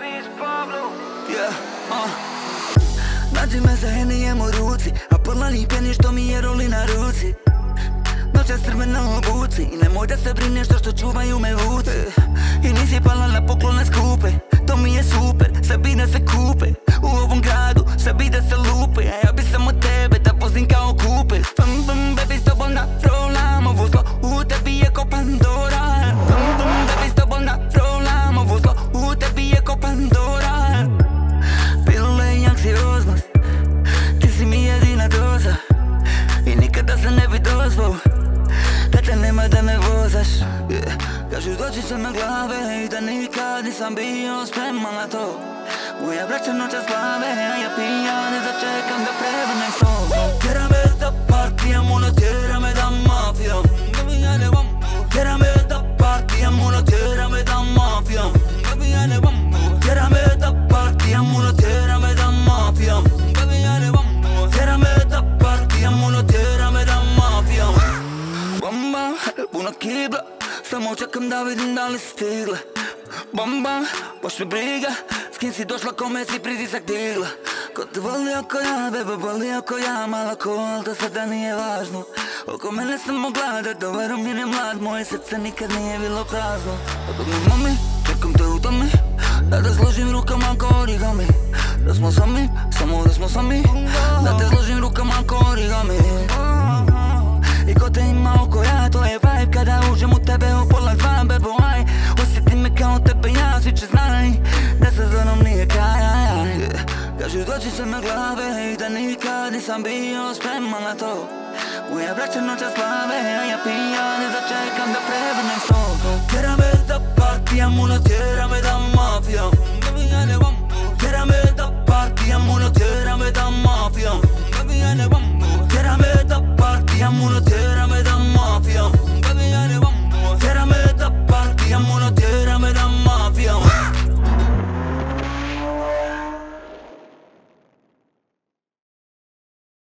Yeah, uh. Nađi me sa Henijem u ruci A podlani pjeni što mi je roli na ruci. Noća na obuci I nemoj da se brineš što što čuvaju me vuci. I nisi pala na poklone skupe doći će na glave I da nikad nisam bio spreman na to Moja braća noća slave A ja pijan i začekam da prevrnem sto Tjera me da partijam Ono tjera me da mafijam Tjera me da partijam Ono tjera me da mafijam Tjera me da partijam Ono tjera me da mafijam Tjera me da partijam Ono tjera me da mafijam bam, puno kibla Samo čekam da vidim da li stigla. Bam bam, baš me briga. S kim si došla, kome si pritisak digla? Ko te voli oko ja, beba voli oko ja. Malo ko, al to sada nije važno. Oko mene samo glada, dobar mi je mlad. Moje srce nikad nije bilo prazno. Mi mami, čekam te u tome Da te složim rukama ko origami. Da smo sami, samo da smo sami. Da te složim rukama ko origami Će me glave I da nikad nisam bio spreman na to Moja braća noća slave A ja pijan i začekam da prevrnem sto